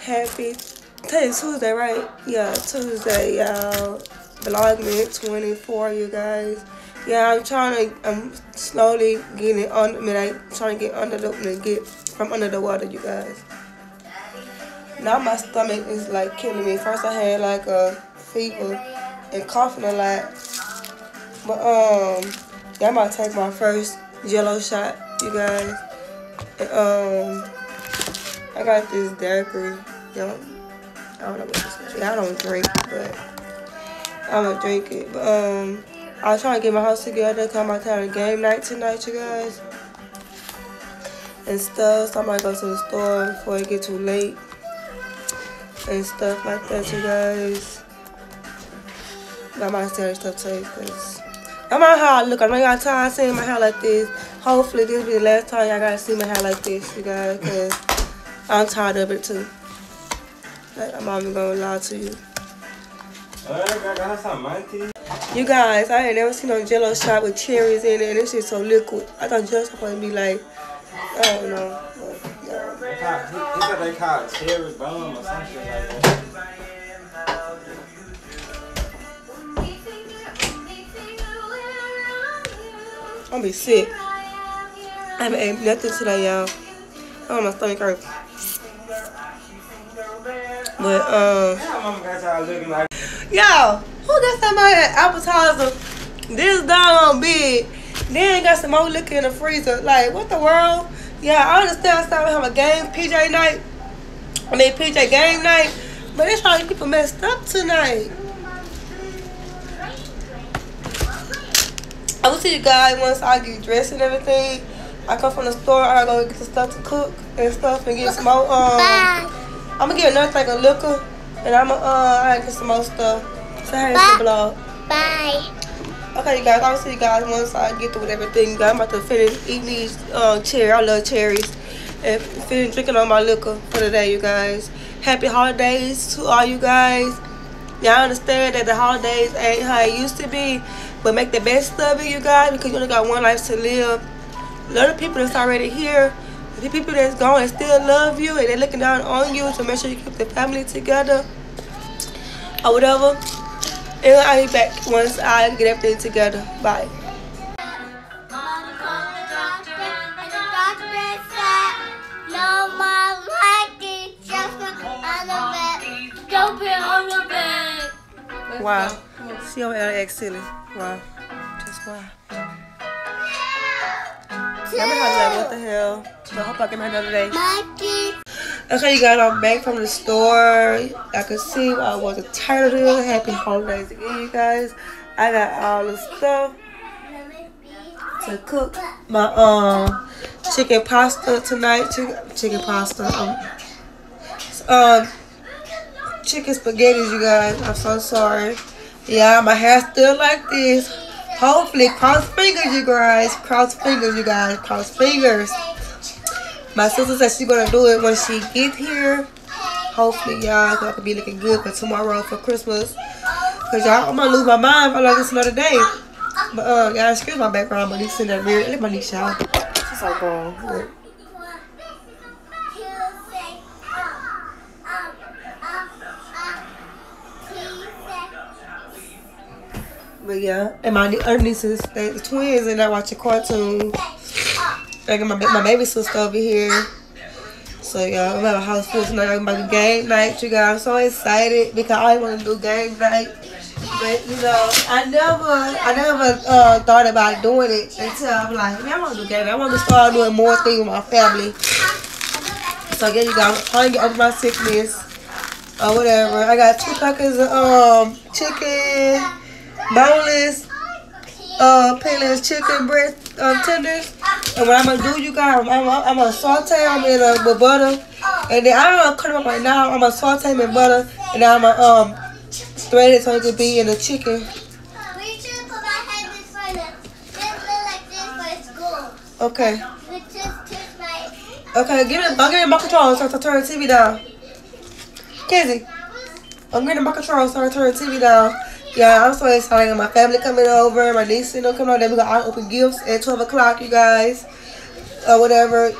Happy. Tuesday, right? Yeah, Tuesday, y'all. Vlogmas 24, you guys. Yeah, I'm trying to, I'm slowly getting on, I mean, like, trying to get under the, get from under the water, you guys. Now my stomach is, like, killing me. First I had, like, a fever and coughing a lot. But, um, yeah, I'm to take my first jello shot, you guys. And, um, I got this daiquiri. Yo, I don't know I don't drink, but I'm gonna drink it. But, um, I was trying to get my house together I'm out of game night tonight, you guys. And stuff. So I might go to the store before it get too late. And stuff like that, you guys. I might say stuff too, because I'm out how I look. I know y'all tired seeing my hair like this. Hopefully this will be the last time y'all gotta see my hair like this, you guys, because I'm tired of it too. I'm not even gonna lie to you. You guys, I ain't never seen no jello shot with cherries in it, and this shit so liquid. I thought jello supposed to be like, I don't know. But, yeah. He said they call it cherry bomb or some shit like that. I'm gonna be sick. I haven't ate nothing today, y'all. Oh, my stomach hurts. But, got y'all looking like Yo, who got somebody an appetizer this doggone big? Then got some more liquor in the freezer. Like, what the world? Yeah, I understand started having a game PJ night. I mean, PJ game night. But it's probably people messed up tonight. I will see you guys once I get dressed and everything. I come from the store. I gotta go get the stuff to cook and stuff and get some more. Um, I'm gonna get another thing of liquor. And I'm gonna, uh, get some more stuff. Say hey to the vlog. Bye. Okay, you guys, I'll see you guys once I get through with everything. I'm about to finish eating these uh, cherries. I love cherries. And finish drinking all my liquor for the day, you guys. Happy holidays to all you guys. Y'all understand that the holidays ain't how it used to be. But make the best of it, you guys, because you only got one life to live. A lot of people that's already here. The people that's gone and still love you and they're looking down on you to make sure you keep the family together or whatever. And I'll be back once I get everything together. Bye. Wow. I silly. Wow. Just wow. Y'all been like, what the hell? I hope I get my another day. Okay, you guys, I'm back from the store. I can see I was a tired of. Happy holidays again, you guys. I got all the stuff to cook my um chicken pasta tonight. Chicken, chicken pasta. Um, um, chicken spaghetti, you guys. I'm so sorry. Yeah, my hair still like this. Hopefully, cross fingers, you guys. Cross fingers, you guys. Cross fingers. My sister said she's gonna do it when she get here. Hopefully, y'all, so can be looking good for tomorrow for Christmas. Cause y'all, I'm gonna lose my mind for like this another day. But uh, y'all, excuse my background, but this in that weird. Let my niece shower. She's like, oh, But yeah, and my other nieces, they the twins, and I watching cartoons. I got my my baby sister over here. So yeah, I'm at a house full tonight. I'm about to game night. You guys, I'm so excited because I want to do game night. But you know, I never, I never uh, thought about doing it until I'm like, man, I want to do game night. I want to start doing more things with my family. So yeah, you guys, I'm trying to get over my sickness or whatever. I got two packets of um chicken, boneless, uh, painless chicken breast um, tenders. And what I'm gonna do, you guys, I'm, I'm, I'm gonna saute them in uh, with butter, and then I'm gonna cut them up right now. I'm gonna saute them in butter, and then I'm gonna um thread it so it can be in the chicken. Okay. Okay, give it. I'm getting my control so I turn the TV down. Kizzy, I'm getting my control so I turn the TV down. Yeah, I'm so excited. My family coming over. My niece, you know, coming over. Then we got open gifts at 12 o'clock, you guys. Or whatever.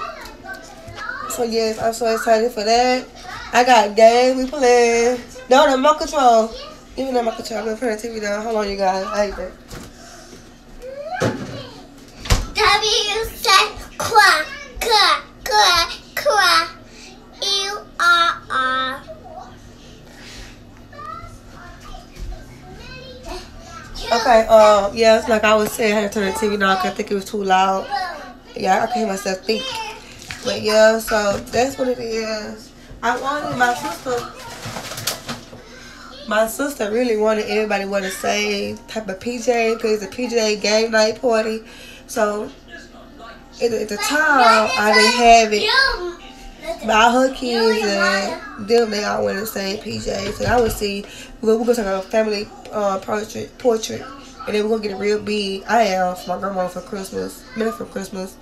So, yes, I'm so excited for that. I got game we playing. No, the remote control. Give me the remote control. I'm gonna turn the TV down. Hold on, you guys. I hate that. W Okay, um, it's like I was saying, I had to turn the TV down because I think it was too loud. Yeah, I can hear myself think. But yeah, so that's what it is. I wanted my sister. My sister really wanted everybody to wear the same type of PJ because it's a PJ game night party. So at the time, I didn't have it. But her kids and them, they all wear the same PJs. So I would see, we're, we're going to take a family uh, portrait, portrait, and then we're going to get a real big. I am for my grandma for Christmas, not for Christmas,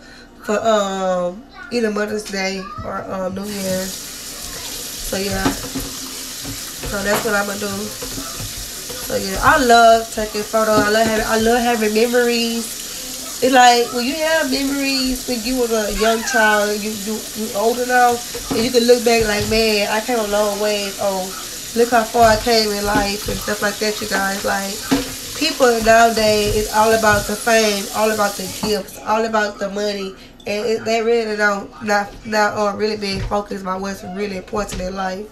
for um either Mother's Day or um, New Year's. So yeah, so that's what I'm going to do. So yeah, I love taking photos. I love having, I love having memories it's like when you have memories when you was a young child, you you you older now, and you can look back like, man, I came a long way. Oh, look how far I came in life and stuff like that. You guys, like people nowadays, it's all about the fame, all about the gifts, all about the money, and it, they really don't not not uh, really being focused on what's really important in life.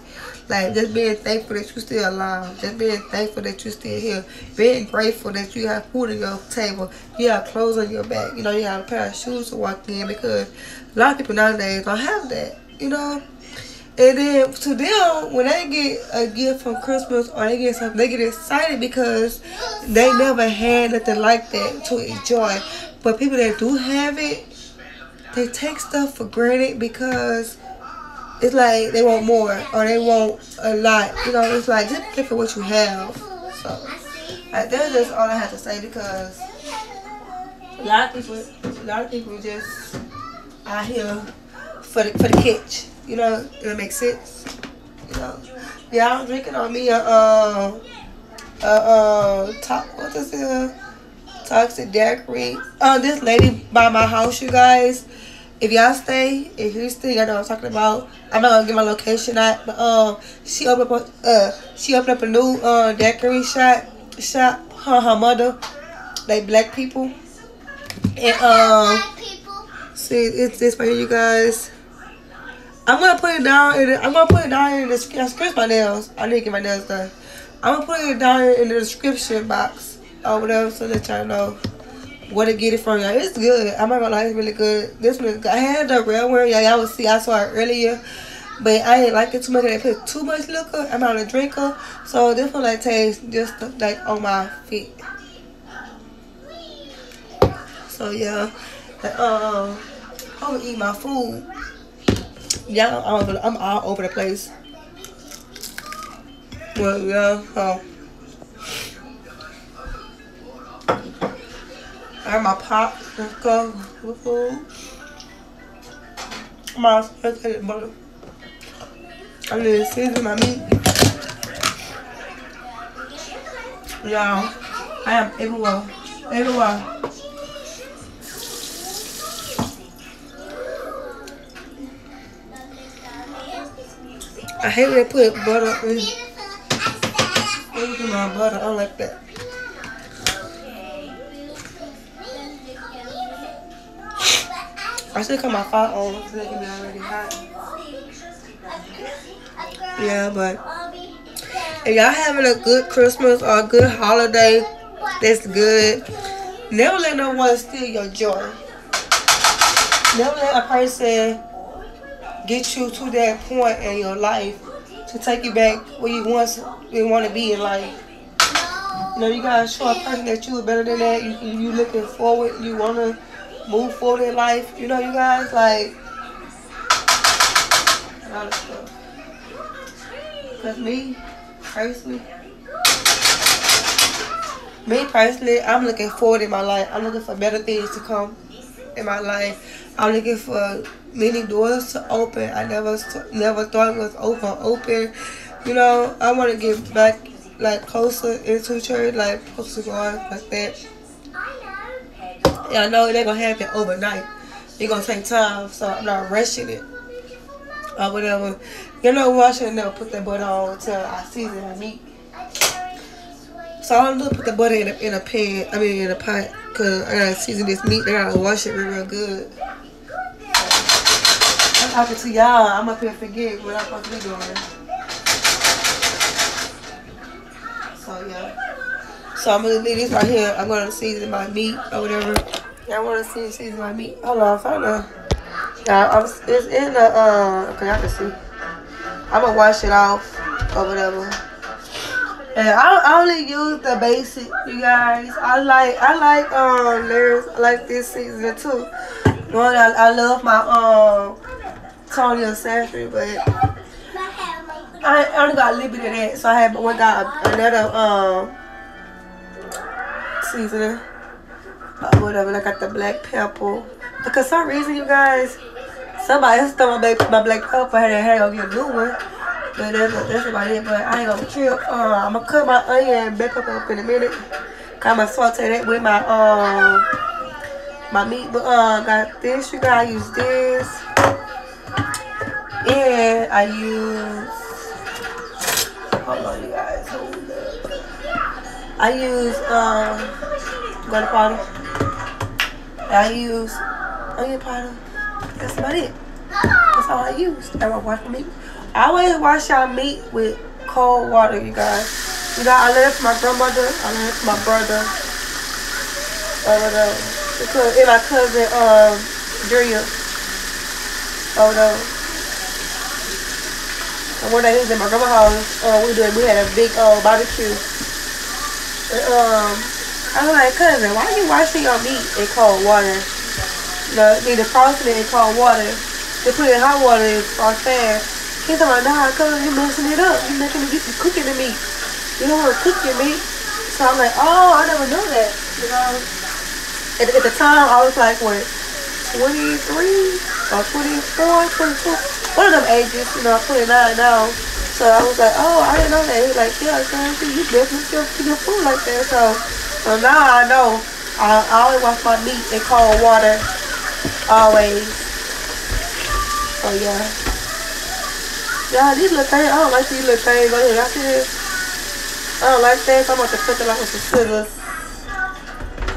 Like just being thankful that you're still alive. Just being thankful that you're still here. Being grateful that you have food on your table. You have clothes on your back. You know, you have a pair of shoes to walk in because a lot of people nowadays don't have that. You know? And then to them, when they get a gift from Christmas or they get something, they get excited because they never had nothing like that to enjoy. But people that do have it, they take stuff for granted because it's like they want more or they want a lot. You know, it's like just pay for what you have. So like, that's just all I have to say because a lot of people, a lot of people just out here for the for the catch. You know, it makes sense. You know, yeah, I'm drinking on me a uh uh uh top what is it? Toxic daiquiri. Uh, this lady by my house, you guys if y'all stay in Houston, y'all know what I'm talking about. I'm not gonna get my location out, but um, she opened up a, uh, she opened up a new uh daiquiri shop shop. Her her mother, they black people, and um, see it's this right here, you guys. I'm gonna put it down. In the, I'm gonna put it down in the description. my nails. I need to get my nails done. I'm gonna put it down in the description box or whatever, so that y'all know where to get it from, y'all. It's good. I'm not gonna lie, it's really good. This one. I had the real one, y'all. Y'all will see. I saw it earlier, but I didn't like it too much. They put too much liquor. I'm not a drinker, so this one like tastes just like on my feet. So yeah, um, I'm gonna eat my food. Yeah, I'm, all over the place. Well, yeah, so. I have my pop. Let's go with food. My spaghetti butter. I to season my meat. Y'all, I am everywhere. Everywhere. I hate when they put butter in, in my butter. I don't like that. I should cut my fat on. Yeah, but if y'all having a good Christmas or a good holiday, that's good. Never let no one steal your joy. Never let a person get you to that point in your life to take you back where you once you want to be in life. You know, you gotta show a person that you are better than that. You you looking forward. You wanna move forward in life. You know, you guys, like, a lot of stuff. Because me, personally, me personally, I'm looking forward in my life. I'm looking for better things to come in my life. I'm looking for many doors to open. I never never thought it was open. Open, you know. I want to get back like closer into church, like closer to God, like that. I know it ain't gonna happen overnight. It's gonna take time, so I'm not rushing it or whatever. You know what? I should never put that butter on until I season the meat. So I'm gonna put the butter in a, in a pan, I mean in a pot, cause I gotta season this meat. I gotta wash it real, real good. I'm talking to y'all. I'm up here forget what I'm supposed to be doing. So yeah. So I'm gonna leave this right here. I'm gonna season my meat or whatever. I wanna see season my meat. Hold on, find a. Yeah, I'm, it's in the uh. Okay, I can see. I'm gonna wash it off or whatever. And I, I only use the basic, you guys. I like I like um layers. I like this season too. One I, I love my um Tony Chachere, but I only got a little bit of that, so I have one got another um seasoning. Uh, whatever. I got the black pepper. Because some reason, you guys, Somebody else stole my, black, my black pepper. I had to get a new one. But that's, that's about it. But I ain't gonna trip. Uh, I'm gonna cut my onion and black up in a minute. I'm gonna saute that with my um my meat. But uh, got this. You gotta use this. And I use. Hold on, you. I use um garlic powder. I use onion powder. That's about it. That's all I used. I wash my meat. I always wash y'all meat with cold water, you guys. You know, I learned from my grandmother. I learned from my brother. Over the, because and my cousin, um, Drea. Oh no. And one day he was in my grandma's house. Uh, we did. We had a big uh, barbecue. Um, I was like, cousin, why you washing your meat in cold water? the need to it in cold water. They put it in hot water frost fast. He's like, nah, cause you messing it up. You're making it, you cooking the meat. You don't want to cook your meat. So I'm like, oh, I never knew that. You know, at, at the time I was like, what, 23 or 24, 22, one of them ages. You know, I'm 29 now. So I was like, oh, I didn't know that. He's like, yeah, son, you definitely still your food like that. So, so now I know. I, I always wash my meat in cold water Always. Oh yeah. Yeah, these little things, I don't like these little things over here. Y'all see this? I don't like that, so I'm about to put them out with some scissors.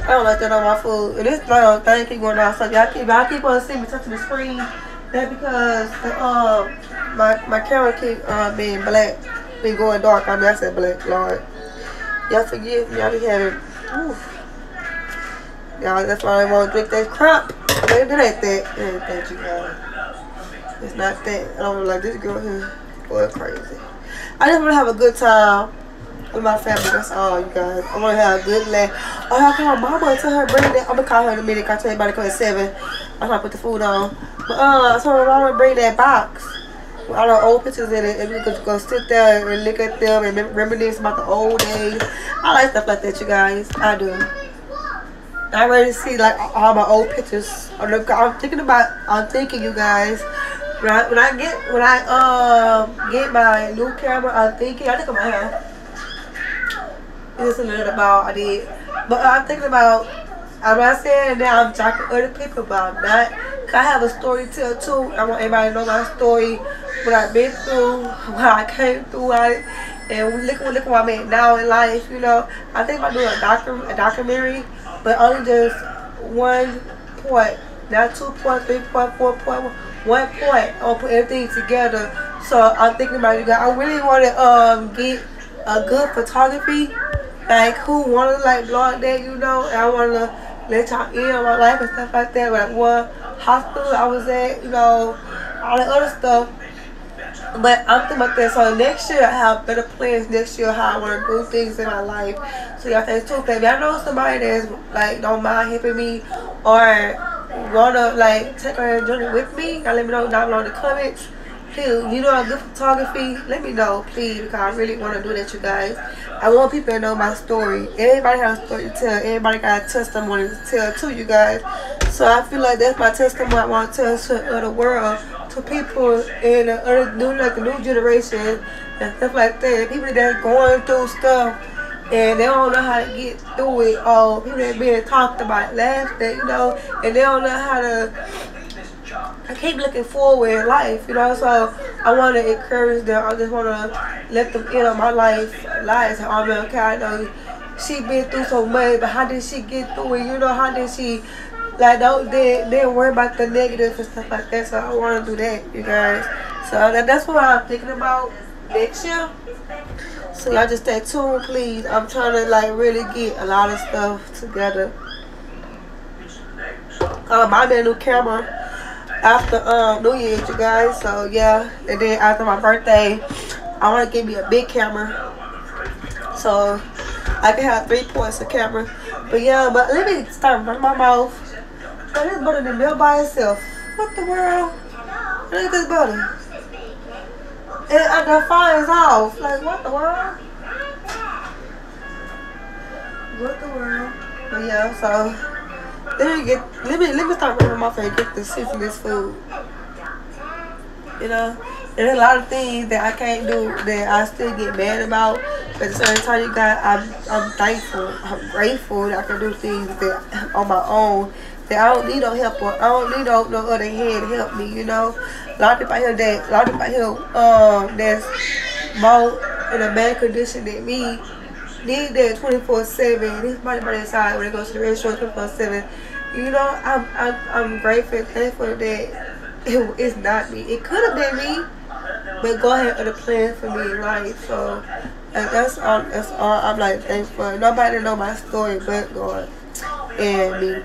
I don't like that on my food. And this little thing keep going on. So y'all keep, y'all keep on seeing me touching the screen. That because um, my, my camera keep uh, being black, been going dark. I mean, I said black, Lord. Y'all forgive me. I be having, oof. Y'all, that's why I won't drink that crap. Baby, it ain't that. It ain't that, you guys. It's not that. I don't like this girl here. Boy, crazy. I just want to have a good time with my family. That's all, you guys. I want to have a good laugh. Oh, I call mama tell her bring that. I'm going to call her in a minute. I'll tell you about at 7. I'm going to put the food on. But, uh, so I'm to bring that box with all the old pictures in it. And we could go sit there and look at them and reminisce about the old days. I like stuff like that, you guys. I do. I'm ready to see like all my old pictures. I'm thinking about. I'm thinking, you guys. When I, when I get when I um get my new camera, I'm thinking. I think I'm gonna have. This a little about I did, but I'm thinking about. I'm not saying that I'm talking other people, but I'm not. Cause I have a story to tell too. I want everybody to know my story, what I've been through, what I came through, I, and look, look what I'm at now in life. You know, I think I'm doing a docu a documentary but only just one point, not two point, three point, four point, one point. I'll put everything together. So I'm thinking about you guys. I really want to um get a good photography, like who want to like blog that, you know. And I want to let y'all in on my life and stuff like that. Like what hospital I was at, you know, all the other stuff. But I'm thinking about that. So next year I have better plans next year how I want to do things in my life. So y'all think too, baby. I know somebody that's like don't mind helping me or wanna like take her journey with me. Y'all let me know down below in the comments. Please, you know, good photography. Let me know, please, because I really want to do that, you guys. I want people to know my story. Everybody has a story to tell. Everybody got a testimony to tell too, you guys. So I feel like that's my testimony I want to tell to the world to people in the other new like the new generation and stuff like that. People that going through stuff and they don't know how to get through it. Or people that being talked about, laughed at, you know, and they don't know how to I keep looking forward in life, you know. So I want to encourage them. I just want to let them in on my life, lives. I mean, okay, I know she been through so much, but how did she get through it? You know, how did she? Like don't they they worry about the negative and stuff like that. So I want to do that, you guys. So that, that's what I'm thinking about next year. So y'all just stay tuned, please. I'm trying to like really get a lot of stuff together. Um, I made a new camera after um New Year's, you guys. So yeah, and then after my birthday, I want to give me a big camera, so I can have three points of camera. But yeah, but let me start running my mouth. Oh, this butter done built by itself. What the world? Look at this butter. Uh, the fire's off. Like, what the world? What the world? But yeah, so let me get let me let me start running my and get the season this food. You know, there's a lot of things that I can't do that I still get mad about. But at the same time, you got I'm I'm thankful, I'm grateful that I can do things that on my own that I don't need no help or I don't need no, no other hand to help me, you know. A lot of people here that a lot of people here um that's more in a bad condition than me need that 24 7 this money by their side when they go to the restaurant 24 7 you know i'm i'm, I'm grateful and thankful that it, it's not me. It could have been me but God had other plans for me in life. So that's all that's all i'm like thankful. Nobody know my story but god and me.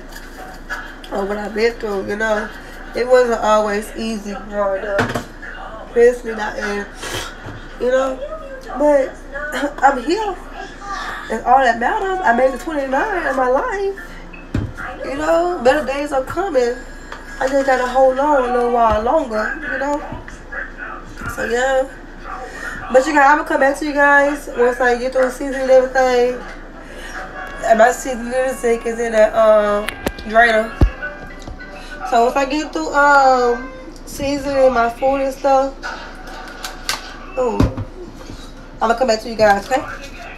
Or what i've been through you know. It wasn't always easy growing up. Especially not in you know. But i'm here And all that matters. I made it 29 in my life. You know, better days are coming. I just gotta hold on a little while longer, you know? So, yeah. But you guys, I'm gonna come back to you guys once I get through season and everything. And my season music is in the um, drainer. So, once I get through um, seasoning my food and stuff, oh, I'm gonna come back to you guys, okay?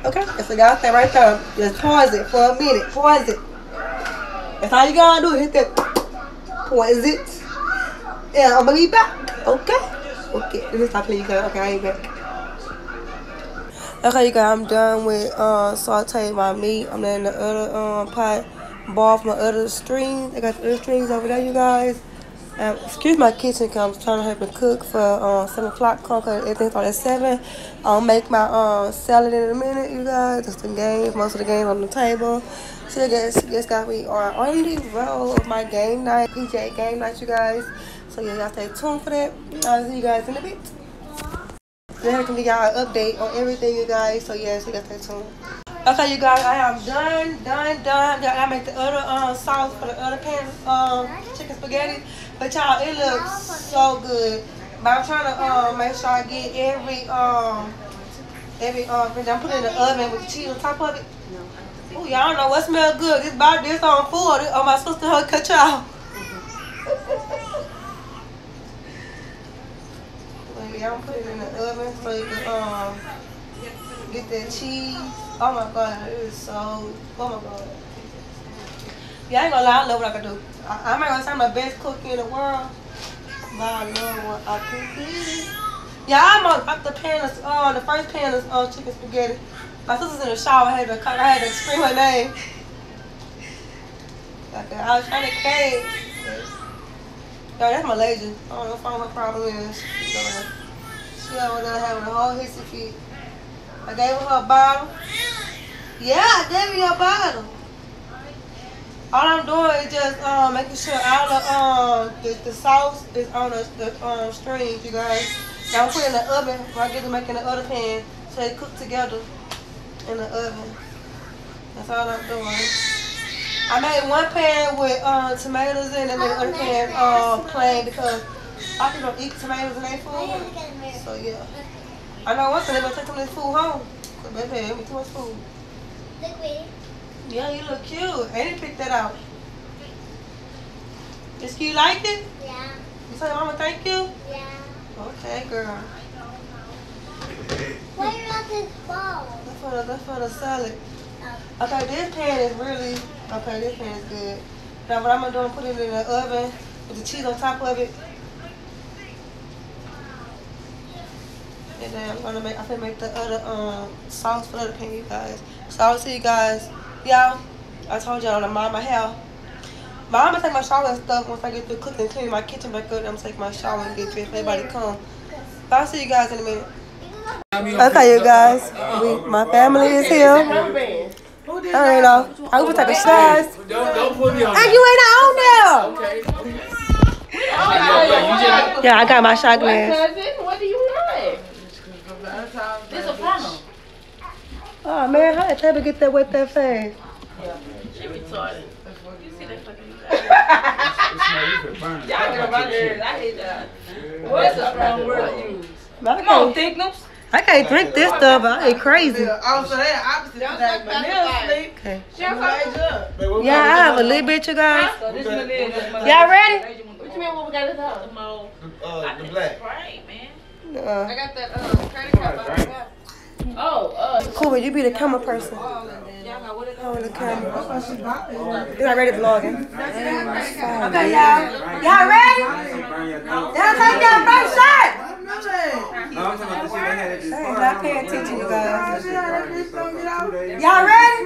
Okay? So y'all stay right there. Just pause it for a minute. Pause it. That's all you gotta do. Hit that. Pause it. Yeah, I'm gonna be back. Okay? Okay. Let me stop playing you guys. Okay, I ain't back. Okay, you guys, I'm done with uh, sauteing my meat. I'm letting the other um, pot ball from my other strings. I got the other strings over there, you guys. Um, excuse my kitchen because I'm trying to help me cook for uh, 7 o'clock because everything started at 7. I'll make my uh, salad in a minute, you guys. Just the games, most of the games on the table. So I guess, guess got me on, the roll of my game night, PJ game night, you guys. So yeah, y'all stay tuned for that. I'll see you guys in a bit. Then I can give y'all update on everything, you guys. So so you guys stay tuned. Okay, you guys, I am done, done, done. I make the other um, sauce for the other pan um, chicken spaghetti. But y'all, it looks so good. But I'm trying to um, make sure I get every um every um I'm putting in the oven with cheese on top of it. Oh, y'all know what smells good. This about this on full. On my sister her cut y'all. y'all put it in the oven so you can um get that cheese. Oh my god, it is so oh my god. Yeah, I ain't gonna lie, I love what I can do. I, I'm not gonna say I'm the best cook in the world, but I love what I can do. Yeah, I'm on the pan of, uh, the first pan of uh, chicken spaghetti. My sister's in the shower, I had to, cut. I had to scream her name. I was trying to cave. Yo, that's Malaysian. I don't know what her problem is. She over there having a whole hissy fit. I gave her a bottle. Yeah, I gave you a bottle. All I'm doing is just um, making sure all the um the, the sauce is on the, the um strings, you guys. Now I'm putting in the oven I get to making the other pan so they cook together in the oven. That's all I'm doing. I made one pan with uh, tomatoes in it, and the other pan uh, plain because I don't eat tomatoes in their food. So yeah. I know one thing they're gonna take some of this food home. Cause baby, me too much food. Yeah, you look cute. And he picked that out. Is you like it? Yeah. You say mama thank you? Yeah. Okay, girl. What about this bowl? for the that's for the salad. Okay, this pan is really okay. This pan is good. Now what I'm gonna do is put it in the oven with the cheese on top of it. And then I'm gonna make I'm gonna make the other um sauce for the pan, you guys. So I'll see you guys. Y'all, I told y'all to mind my hair. But I'm gonna take my shower and stuff once I get through cooking, cleaning my kitchen back up. I'm gonna take my shower and get dressed. Anybody come. But I'll see you guys in a minute. Okay, you guys, we, my family is here. I don't know. I'm gonna take a shot. Don't, don't put me on And you ain't on there. Yeah, I got my shot glass. Cousin, what do you like? This a funnel. Oh man, how did Tabby get that wet that fast? She retarded. You see that fucking. Y'all get on my nerves. I hate that. What's a strong word to use? Come on, thickness. I can't drink this stuff. I ain't crazy. Also, that opposite of that, but now sleep. Okay. Yeah, I have a little bit, you guys. So this is my little- this my Y'all ready? What do you mean what we got this out? The mold. Uh, the black. Right, man. Uh, got that uh, credit card. I got. Oh, uh. cool, but you be the camera person. Oh, the camera. You not ready vlogging? Okay, y'all. Y'all ready? Y'all take your first shot. Dang, I can't teach you guys. Y'all ready?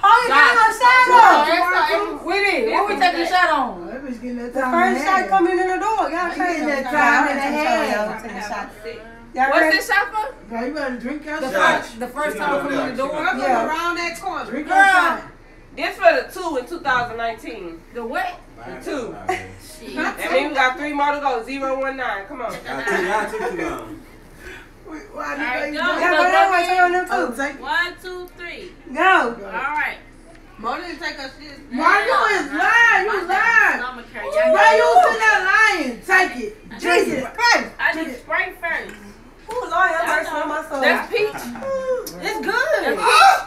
Hold your camera shot up. Winnie, what we taking a shot on? The first shot coming in the door. Y'all take that time and a half. Y'all take a. Y'all What's ready? this shot for? You better drink your The shot. first, the first time coming in the door. Yeah. Around that corner. Drink your Girl, shot. This for the two in 2019. the what? The two. That means we got three more to go. Zero one nine. Come on. Y'all took too long. Why All do right, you go. Yeah, but that way, take on them too. take One, two, three. Go. All right. Mona didn't take her shit. Why you is lying? You lying. Stomach. Y'all Why you sitting there lying? Take it. Drink it. Hey. I need Sprite first. Ooh, Lord, have mercy on my soul. That's peach. It's good.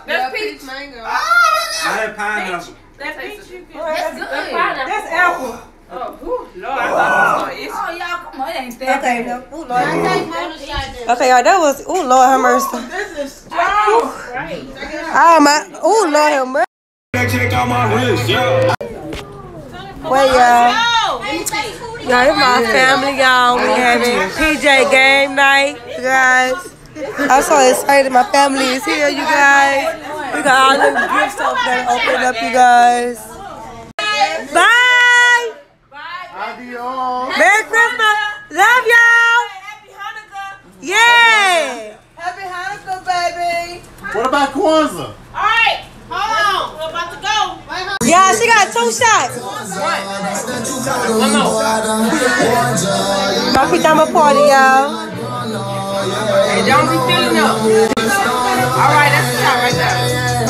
That's peach. mango. Ah, I had pineapple. That's peach. You can. That's, Good. that's apple. Oh, whew, Lord, I thought it was Oh, y'all, come on. It ain't that Okay, no. Ooh, Lord. Okay, y'all, that was, ooh, Lord, have mercy. This is strong. Oh, my, ooh, Lord, have mercy. Check out my wrist, yeah. Wait, y'all. Y'all, it's my family, y'all. We having PJ game night, you guys. I'm so excited. My family is here, you guys. We got all the gifts up there open up, you guys. Bye. Adios. Merry Christmas. Love y'all. Yeah. Happy Hanukkah, baby. What about Kwanzaa? Yeah, she got two shots. My pajama party, y'all. Hey, don't be feeling up. All right, that's the shot right there.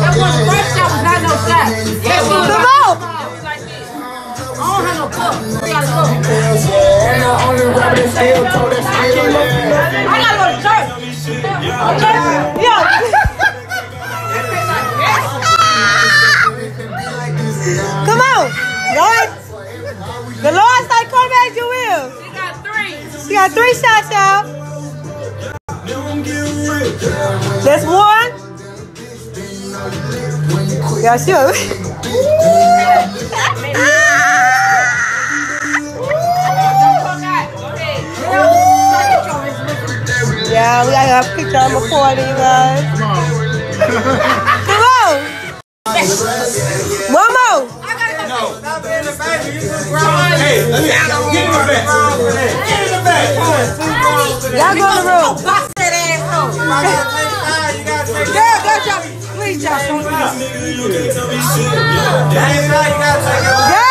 That one first shot was not no shot. Yes, it was. Come on. I don't have no cup. We gotta go. I gotta go to church. Yeah. Come on. Lord. The Lord said, come as you will. We got three. She got three shots, y'all. There's one. Yeah, sure. yeah, we got a picture on the party, you guys. Come on. One Hey, let me get in the back. Get in the back. Y'all go in the room. Girl, go Josh. Please, Josh. Don't do this. Go!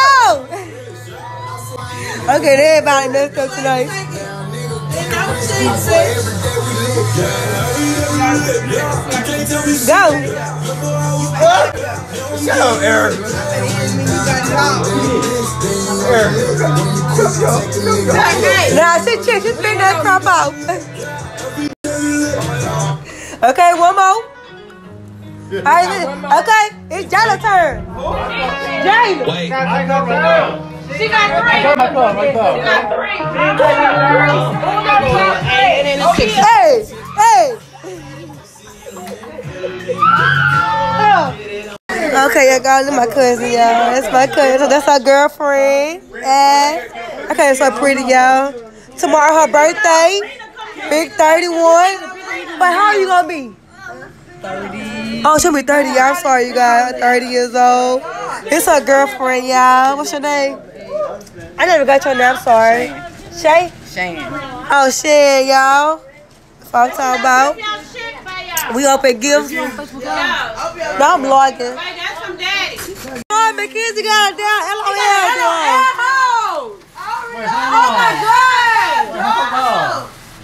Okay, everybody, let's go tonight. Go! Shut up, Eric. Nah, she chick, she spit that crop out. okay, one more. All right, okay, it's Jayla's turn. Jayla. She got three. She got three. Hey, hey. Oh. Okay, y'all got my cousin, y'all. That's my cousin. That's our girlfriend. And okay, so pretty, y'all. Tomorrow her birthday. Big 31. But how are you gonna be? 30. Oh, she'll be 30. I'm sorry, you guys. 30 years old. It's her girlfriend, y'all. What's your name? I never got your name. I'm sorry. Shay? Shane. Oh, Shay, y'all. That's what I'm talking about. We open gifts. No, I'm vlogging. That's from daddy. Got a damn LOL. Oh my god.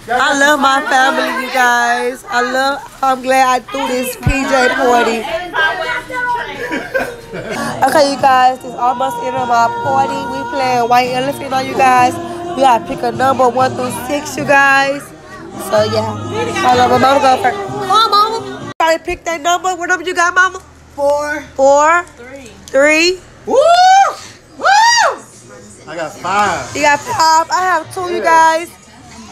I love my family, you guys. I love. I'm glad I threw this PJ party. Okay, you guys, it's almost end of my party. We playing White Elephant on you guys. We gotta pick a number one through six, you guys. So yeah, I love my mama go first. Come on, mama. Try to pick that number. What number you got, mama? Four. Four. Three. Three. Woo! Woo! I got five. You got five. I have two, you guys.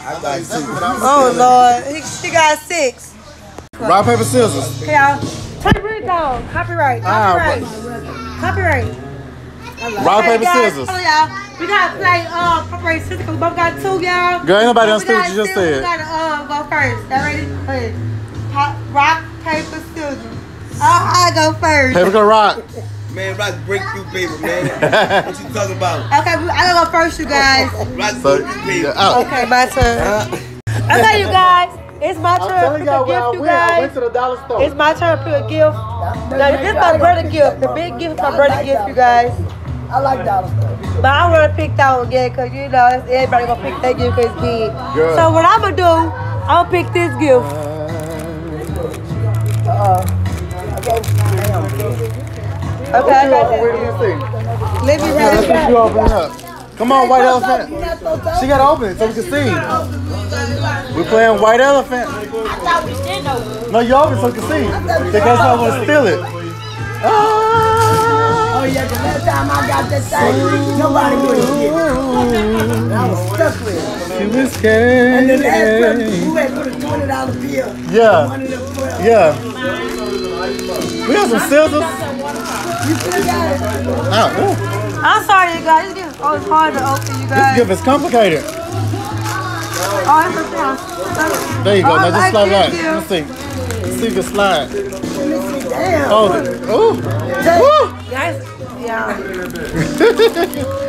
I got two. Oh Lord, he, she got six. Rock, paper, scissors. Okay, y'all. Turn it down. Copyright. Ah, Copyright. Copyright. Rock, Okay, paper, guys, scissors. hold y'all. We gotta play uh copyright scissors because we both got two, y'all. Girl, ain't nobody So understood what you just still- said. We gotta uh go first. Y'all ready? Okay. Pop, rock, paper, scissors. I, I go first. Paper, go rock. Man, rock breakthrough paper, man. what you talking about? Okay, we- I gotta go first, you guys. Rock So, breakthrough paper. yeah, out. Okay, my turn. Okay, you guys. It's my turn to pick a y'all I gift, you went. I went guys. to the dollar store. It's my turn to pick a gift. Now, this is my brother gift. The big gift is my brother gift, you guys. I like dollar store. But I want to pick that one again because, you know, everybody going to pick that gift because it's big. So what I'm going to do, I'm going to pick this gift. Uh, Okay, I What got you that. Where do you see? Let me Yeah, have that's what you open up. Come on, white elephant. She gotta open it so we can see. We're playing white elephant. No, you open it so we can see. Think that's how I'm gonna steal it. Oh, yeah, the last time I got that thing, nobody would get it. I was stuck with it. She was And the last person scared. who had put a $20 bill. Yeah, One of them 12. yeah. We got some scissors. You still got it. Ooh. I'm sorry, you guys. This gift oh, it's hard to open, you guys. This guys. gift is complicated. Oh, it's a down. There you go. Oh, Now just slide like right. Let's see. Let's see if it slide. Damn. Oh, Hold it. Ooh. Woo. Guys, yeah.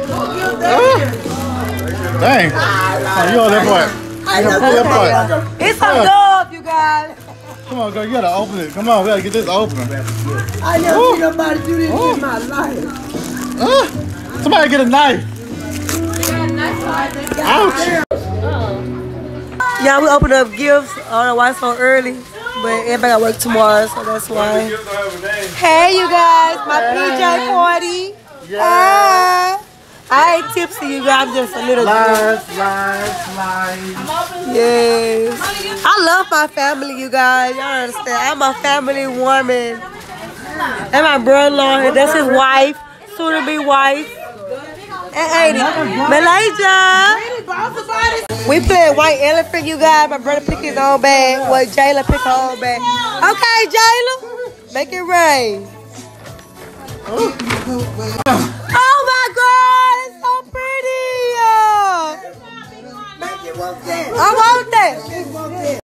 Dang. Oh, you on that part. I You know gotta that part. It's a love, you guys. Come on, girl. You gotta open it. Come on. We gotta get this open. I never seen nobody do this in my life. Ah, somebody get a knife. Ouch. Yeah, we open up gifts. I don't know why it's so early, but everybody got work tomorrow, so that's why. Hey, you guys, my PJ party. Ah, I ain't tipsy, you guys. I'm just a little. Lies, lies, lies. Yes. I love my family, you guys. Y'all understand? I'm a family woman. And my brother-in-law, that's his wife, soon to be wife. And Aiden. Malaysia. We playing White Elephant, you guys. My brother pick his own bag. Well, Jayla pick her own bag. Okay, Jayla. Make it rain. Oh my God, it's so pretty. I want that.